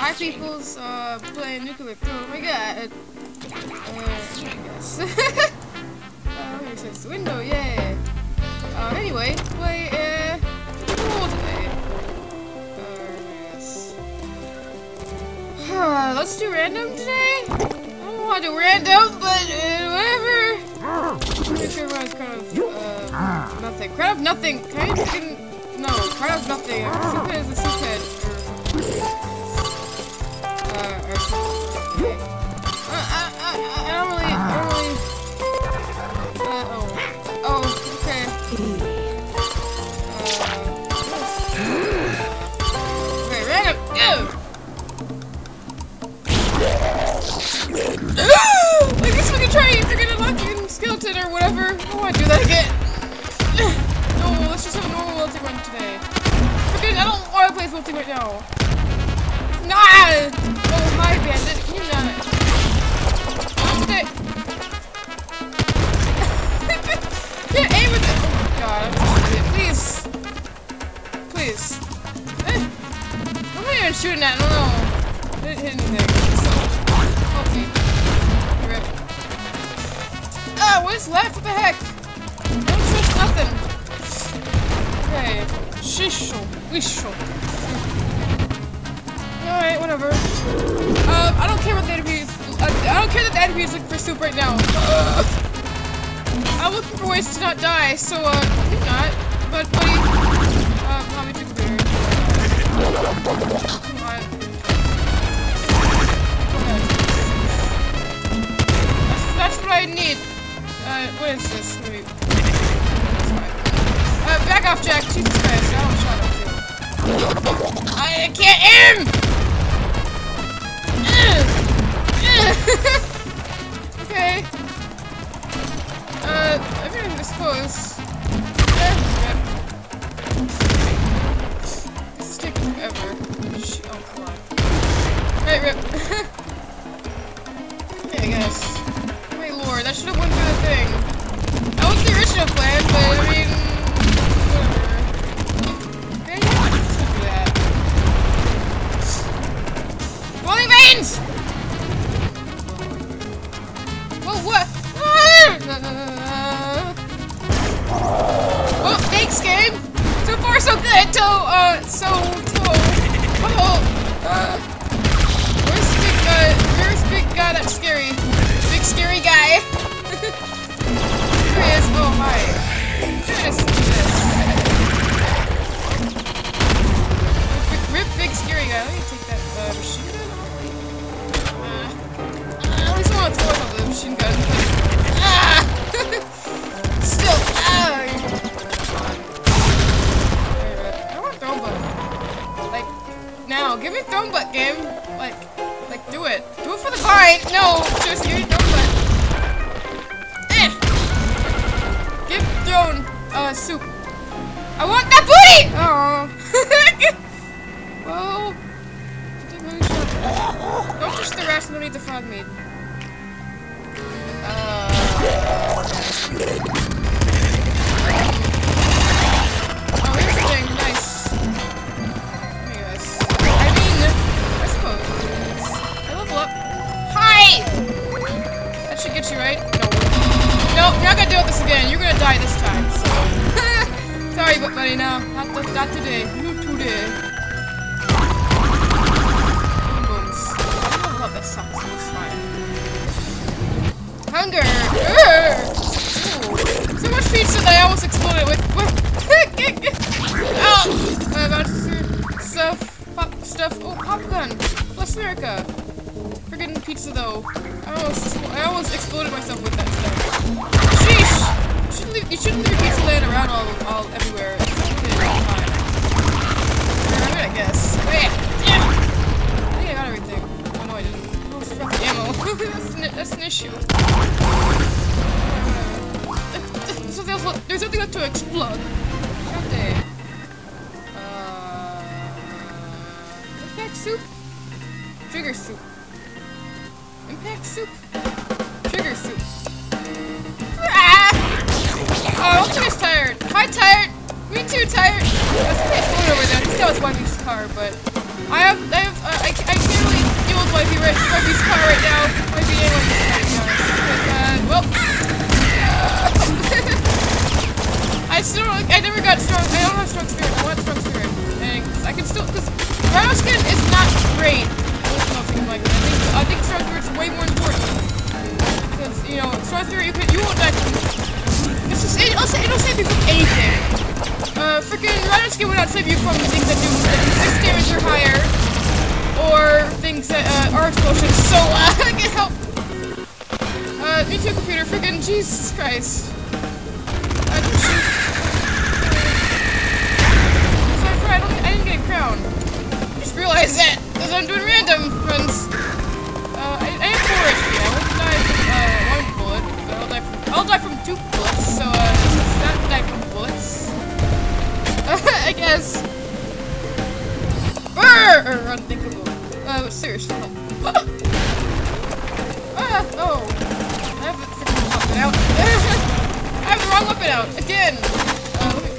Hi, people's uh, playing nuclear. Oh my god. Uh, guess. uh, here says window, yeah. Um, anyway, play uh, pool today. Uh, yes. Let's do random today. I don't want to do random, but uh, whatever. Make sure everyone's kind of uh, nothing. Kind of nothing. No. Kind of nothing. Stupid is a stupid. Skeleton or whatever. I don't want to do that again. no, let's just have a normal ulti run today. Freaking, I don't want to play ulti right now. Nah! Oh, my bandit. You with it. Oh, God. Please. Please. Eh. What am I even shooting at? I don't know. I didn't hit anything. Left? What the heck? Don't trust nothing. Okay. Shisho. Wisho. Alright, whatever. Um, I don't care about the enemies. I don't care that the enemies looking for soup right now. I'm looking for ways to not die, so, uh, you're not. But, buddy, uh, probably drink a on. That's, that's what I need. Uh, is this? Fine. Uh, back off, Jack. Jesus Christ. I don't shot him. I can't aim! okay. Uh, I mean, I suppose. Eh, This is taking oh, come on. Right, rip. That should have went through the thing. That was the original plan, but I mean, whatever. Okay, yeah, let's do that. Boiling veins! Whoa, what? Oh, thanks, game. So far, so good. So, Big scary guy. Let me take that uh, machine gun. Uh, at least I want to throw the machine gun. Ah! Still, ah! I want butt. Like, now, give me Throne Butt game. Like, like, do it. Do it for the fight. No, just give me Throne Butt. Eh! Give throne, uh, soup. I want that booty! Oh. Hi! That should get you right. No. Nope, you're not gonna deal with this again. You're gonna die this time, so. Sorry, but buddy, no. Not, th not today. Not today. That sucks. Fine. Hunger! So much pizza that I almost exploded with. Ow! Uh, about stuff, pop stuff. Oh, pop gun. Bless America. Friggin' pizza though. I almost, I almost exploded myself with that stuff. Sheesh! You shouldn't leave, you shouldn't leave pizza laying around all, all everywhere. It's okay, it's fine. I guess. Oh, that's, an, that's an issue. There's something else. There's something else to explode. Okay. Uh, impact soup. Trigger soup. Impact soup. Trigger soup. Ah! Oh, Ultimate's tired. Hi, tired. Me too, tired. That's pretty cool over there. I think that was Wendy's car, but I have, I have, uh, I, I might be right, might be car right now. Might be anyone. But, uh, well. I still don't, I never got strong, I don't have strong spirit. I want strong spirit. And I can still, because Rhino skin is not great. I think, strong spirit is way more important. Because, you know, strong spirit, you, can, you won't die from this. Just, it'll, it'll save you from anything. Uh, freaking Rhino skin will not save you from things that do, that do 6 damage or higher. Or things that uh, are explosions. So, uh, I can help. Uh, me too, computer. Freaking Jesus Christ. Uh. Sorry, I, didn't get a crown. Just realized that because I'm doing random runs. Uh, I, have four HP. I won't die from uh, die from I'll die from two bullets. So uh, not die from bullets. I guess. Brrr, unthinkable. Uh, seriously. ah, oh. I have the freaking weapon out. I have the wrong weapon out again. Uh, me.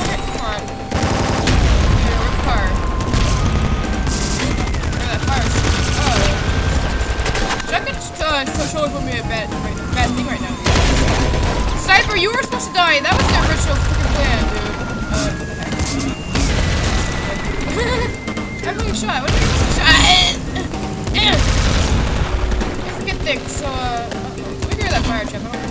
Okay, come on. Here, the car? That is? Oh. Shotgun uh, controller put me a bad, bad thing right now. Sniper, you were supposed to die. That was the Shot. What are you shot? I get thick, so, uh, let me hear that fire trap.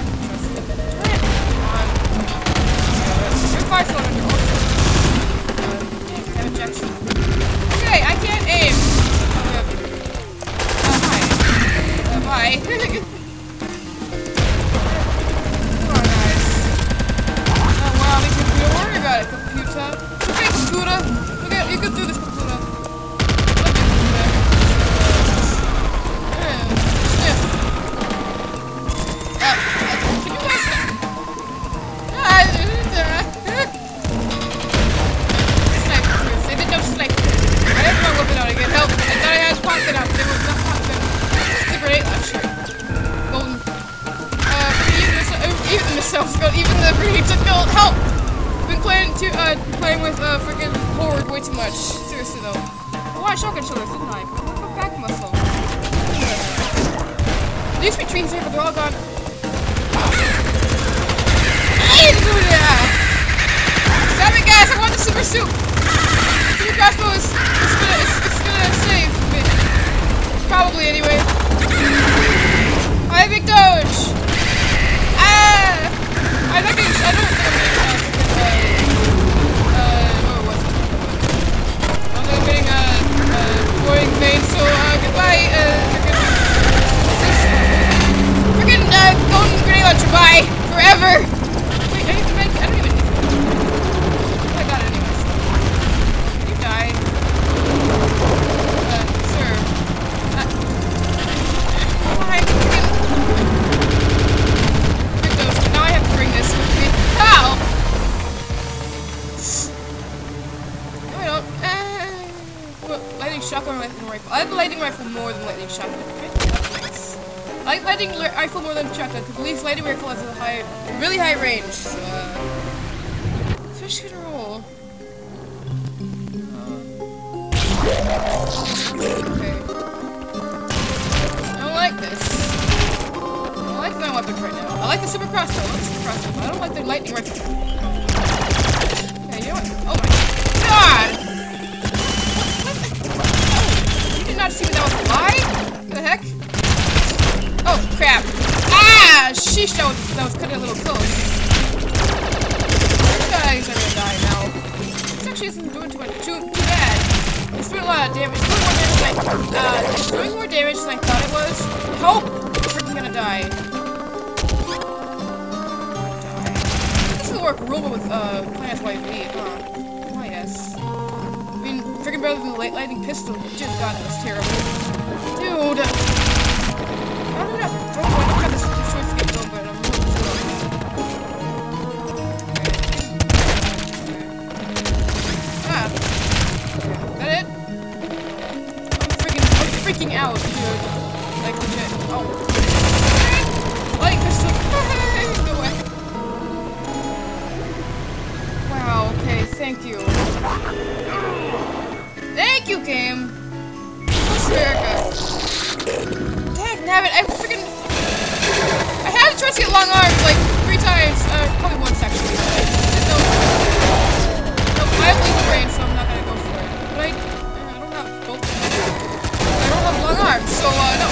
Alright, so, uh, no.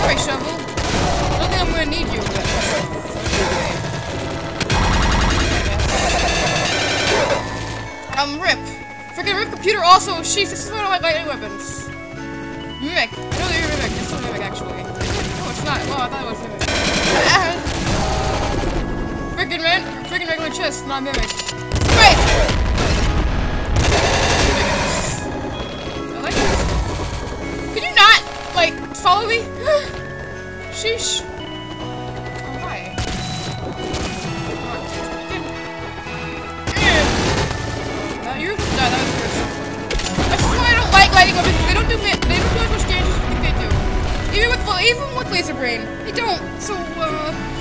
Alright, Shovel. I don't think I'm gonna need you, but... Um, RIP. Freaking RIP computer also, sheesh, this is one of my lighting weapons. Mimic. No, they're Mimic. It's not Mimic, actually. No, it's not. Well, I thought it was Mimic. Freaking man. Freaking regular chest, not Mimic. Great! Follow me? Sheesh. That's why I don't like. They don't do they don't do much damage think they do. Even with even with laser brain, they don't. So uh,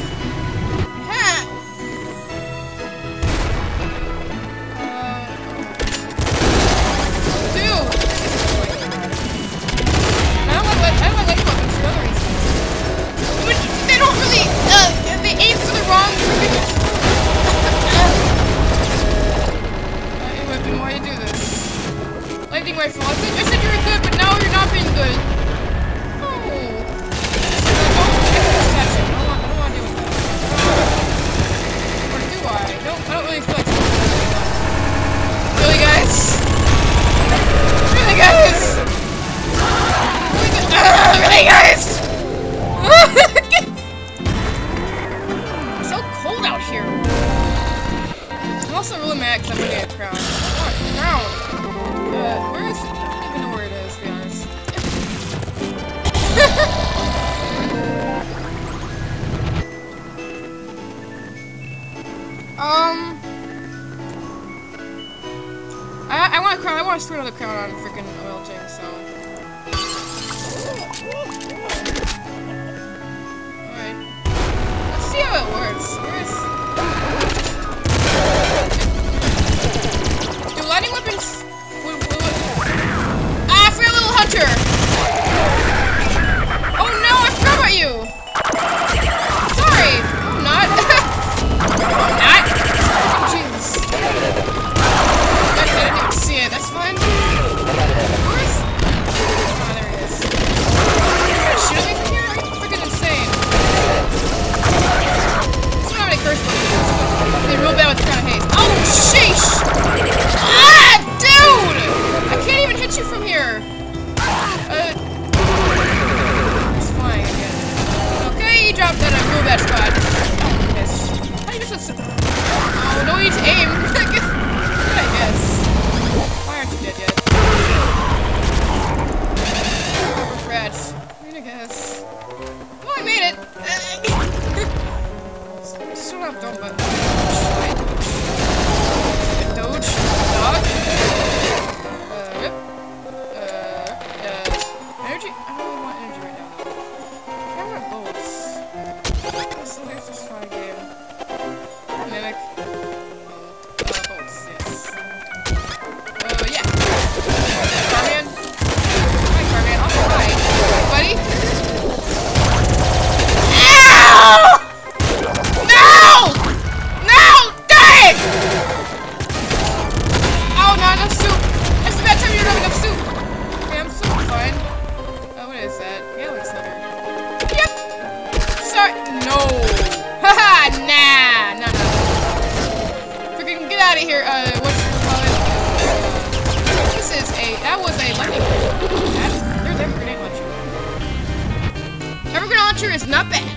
Launcher is not bad.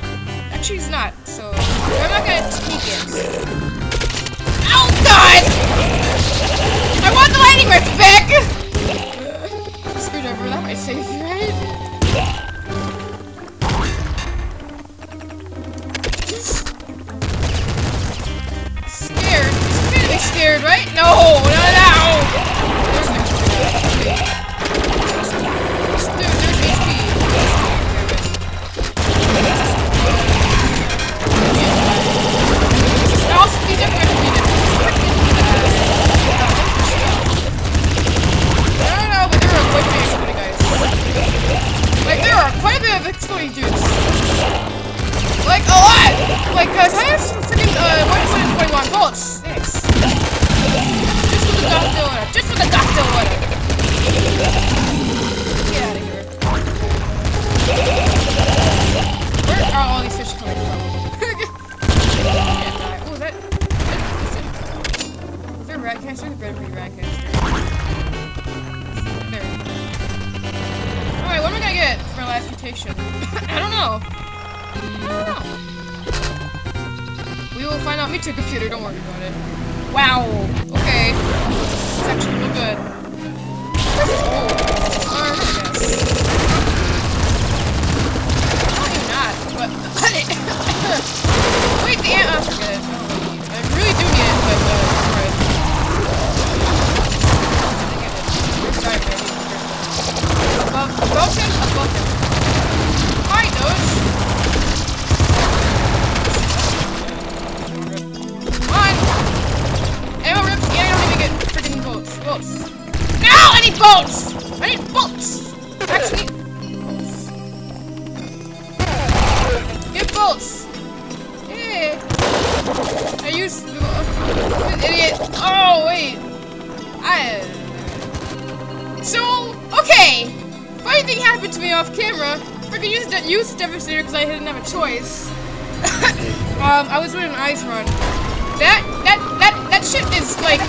Actually, it's not. So, I'm not gonna take it. Oh, God! I want the lightning rifle back! Uh, screwdriver, that might save you, right? Just for the doctor order. Get out of here. Where are all these fish coming from? that. There. Alright, what am I gonna get for last mutation? I don't know. I don't know. We will find out. Me too, computer. Don't worry about it. Wow. Okay. It's actually real good. Oh. Probably not, but wait, the ant. Oh, it. I really do need it, but uh. Above, above him, above him. Hi, Doge. Bolts. No, I need bolts. I need bolts. Actually. Get bolts. Yeah. I use uh, idiot. Oh wait. I. So okay. Funny thing happened to me off camera. Freaking used de use Devastator because I didn't have a choice. um, I was doing an ice run. That that that that shit is like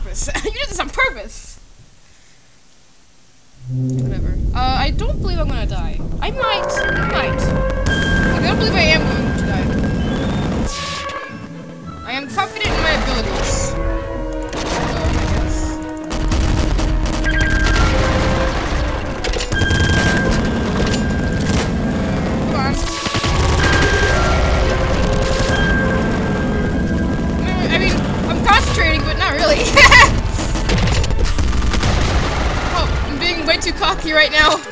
purpose. you did this on purpose. Whatever. Uh, I don't believe I'm gonna die. I might. I might. I don't believe I am too right now.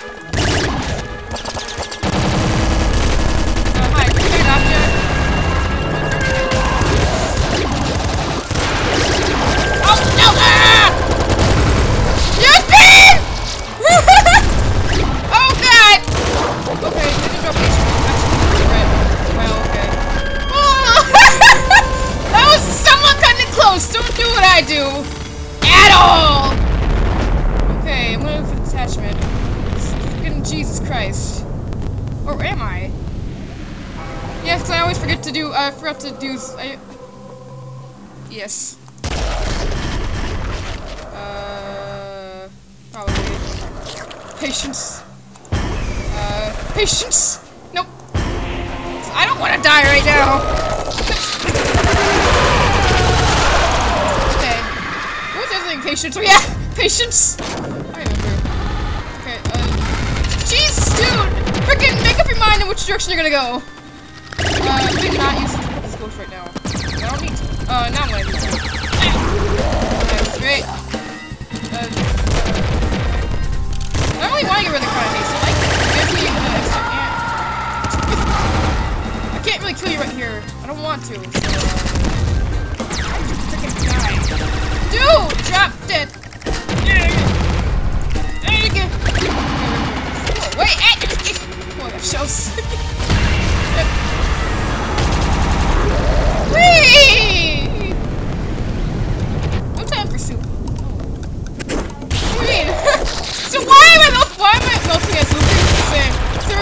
Do, I... Yes. Uh... Probably. Patience. Uh, patience! Nope. I don't want to die right now! okay. What was other? Patience? Oh yeah! Patience! I. Okay, uh... Jeez, dude! Freaking make up your mind in which direction you're gonna go! Uh, do not use I'm gonna use it. Great. Uh, I don't really want to get rid of the. I like me uh, extra. I can't really kill you right here. I don't want to. So, uh. Dude! Drop dead! Oh, wait! eh, Oh, that shows.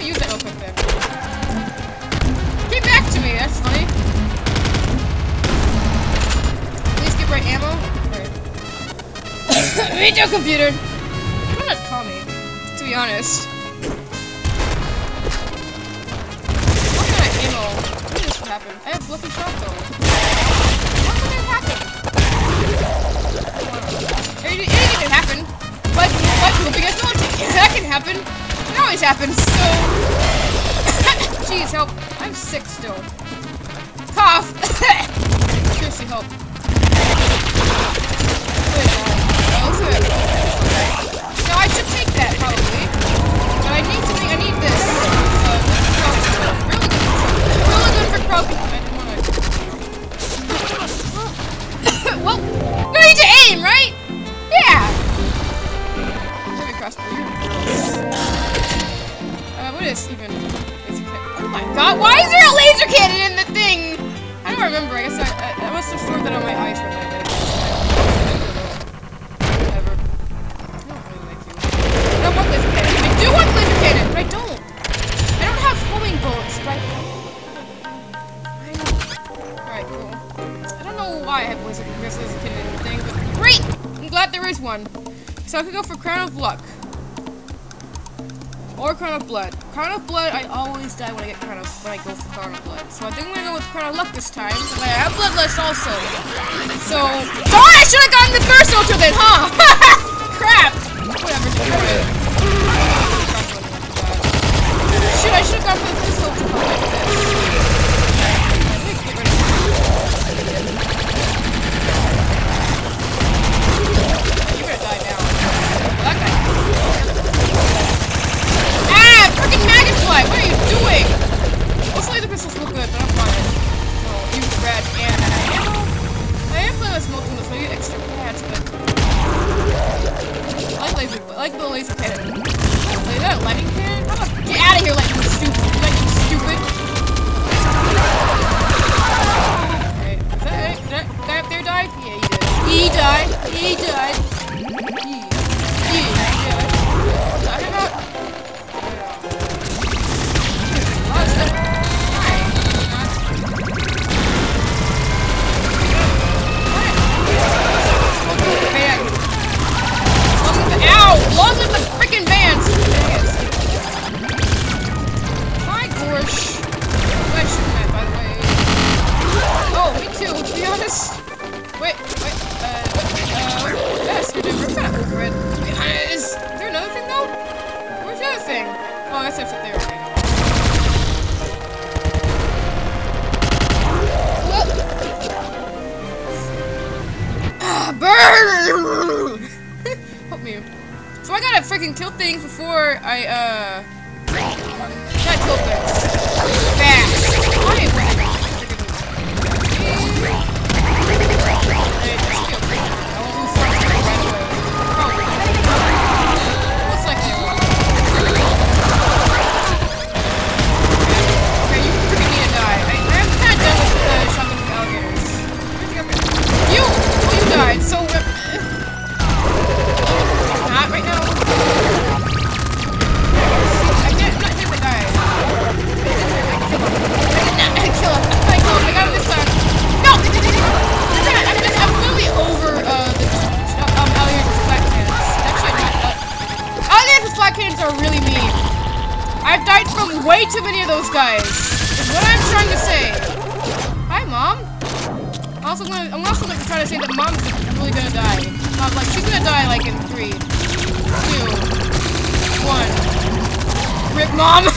me use that real there. Get back to me, that's funny. Please give right ammo. Right. me too, computer! You're not call me, to be honest. What kind of ammo? What did this happen? I have lucky shot though. What could that happen? It didn't even happen. But, but, moving authority. That can happen. Always happens. So. Jeez, help! I'm sick still. Cough. Seriously, help. No, I should take that probably. But I need to make, I need this. Uh, really good. Really good for crowd I didn't wanna. well, you need to aim, right? Yeah. Very crossbow. Uh, what is even? Oh my god, why is there a laser cannon in the thing? I don't remember. I guess I, I, I must have stored that on my eyes when I did it. Whatever. I don't really like you. I don't want laser cannon. I do want laser cannon, but I don't. I don't have homing bullets, right? Alright, cool. I don't know why I have laser, laser cannon thing, but great! I'm glad there is one. So I could go for Crown of Luck. Or Crown of Blood. Crown of Blood, I always die when I get Crown of when I go for Crown of Blood. So I think I'm gonna go with Crown of Luck this time. But I have Bloodlust also. So darn I should have gotten the first ultra then, huh? Crap! Whatever, I gotta kill things before I, uh... Gotta kill things. Cannons are really mean. I've died from way too many of those guys. Is what I'm trying to say. Hi, mom. Also gonna, I'm also gonna try to say that mom's really gonna die. Mom, like, she's gonna die, like, in three, two, one. Rip mom!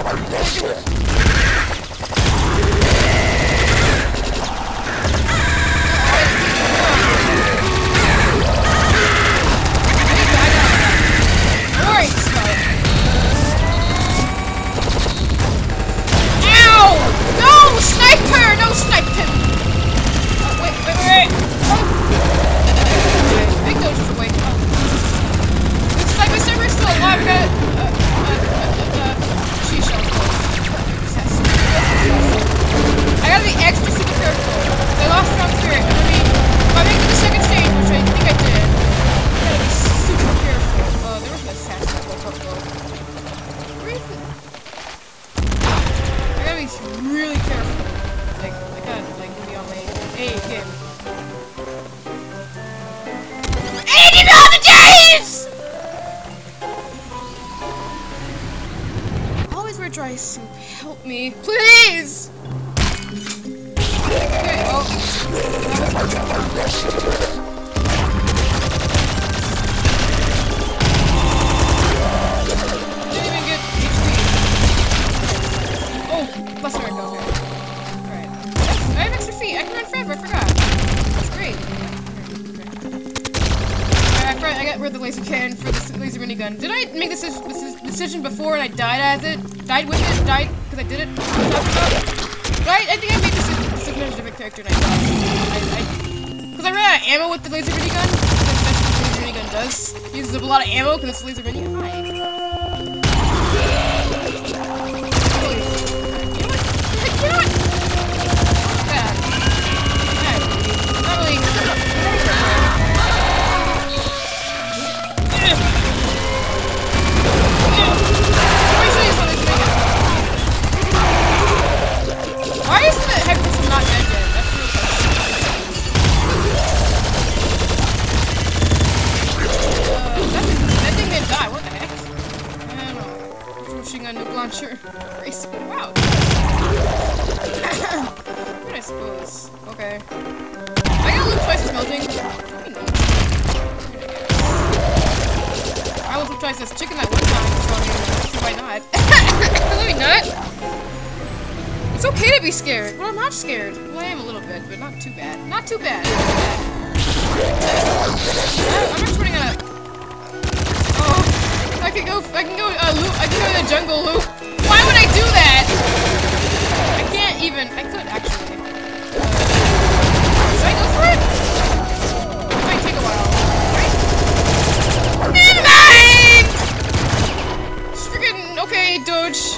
Oh. Rid of the laser for minigun. Did I make this, decision before and I died as it? Died with it? Died because I did it? Right? I think I made this decision as a character and I died. I, because I, ran out of ammo with the laser minigun. Because that's what the laser minigun does. It uses up a lot of ammo because it's a laser minigun. Nuke launcher. Race. Wow. Good, I suppose. Okay. I got loot twice as melting. I almost loot twice as chicken that one time. So I mean, why not? Maybe not. It's okay to be scared. Well, I'm not scared. Well, I am a little bit, but not too bad. Not too bad. I'm I can go. I can go. Uh, loop. I can go to the jungle loop. Why would I do that? I can't even. I could actually. Should I go for it? It might take a while. Right? Never mind! Freaking okay, Doge.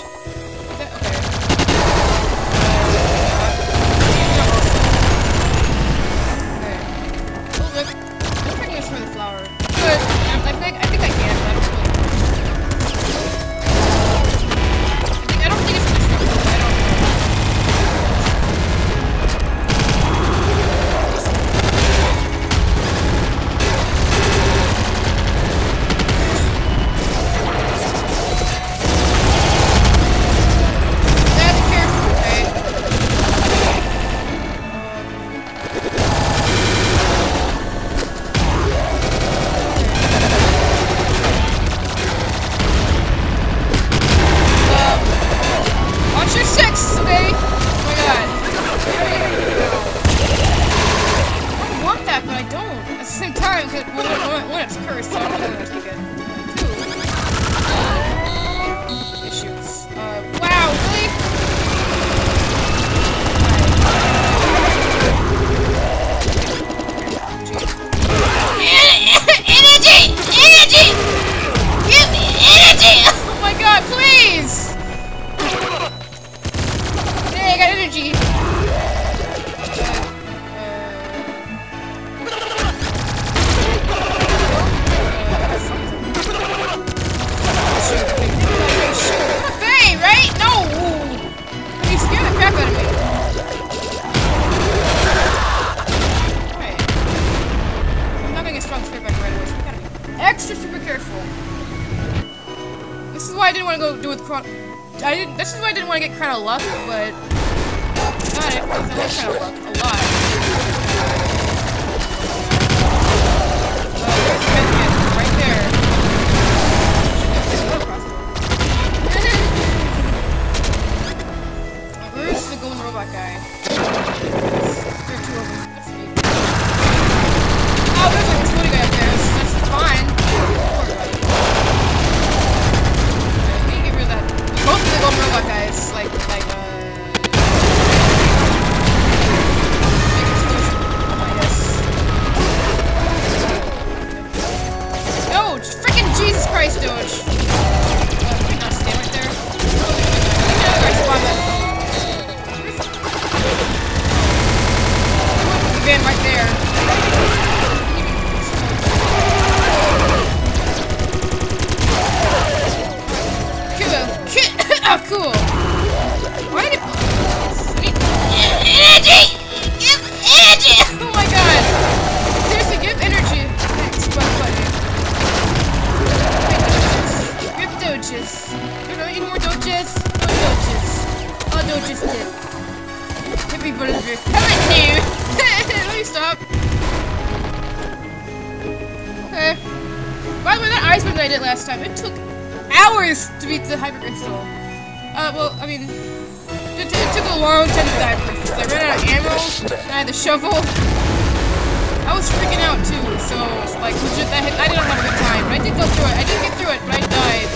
Was freaking out too, so like legit, I, had, I didn't have a good time. I did go through it. I did get through it, but I died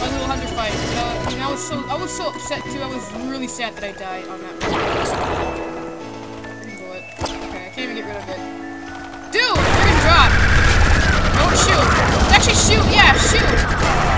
on little hunter fight. I I was so I was so upset too. I was really sad that I died on that. Bullet. Okay, I can't even get rid of it. Dude, freaking drop! Don't shoot. Actually, shoot. Yeah, shoot.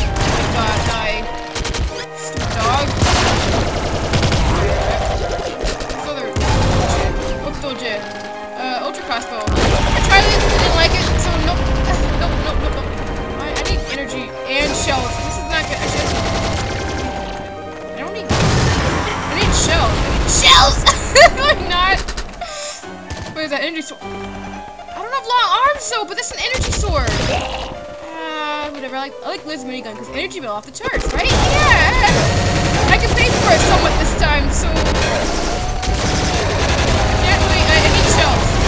crossbow. I tried it, didn't like it, so nope. Nope, nope, nope, nope. I, I need energy and shells. This is not good. Actually, I don't need. I need shells. I need Shells! I'm not. What is that energy sword? I don't have long arms though, but that's an energy sword. Uh, whatever. I like I like laser minigun because energy bill off the charts, right? Yeah. I can pay for it somewhat this time, so. Yeah, wait. I, I need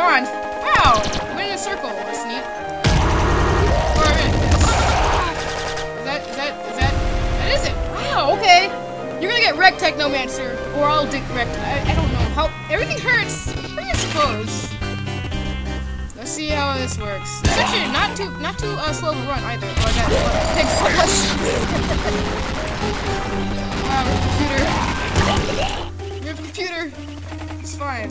Where Wow! Went in a circle. That's neat. Or, is that, is that, is that, that is it. Wow, okay. You're gonna get wrecked, Technomancer. Or I'll get wrecked. I, I don't know. How, everything hurts. I suppose. Let's see how this works. It's actually not too, not too uh, slow to run either. Oh, I got pigs for us. wow, computer. Your computer. It's fine.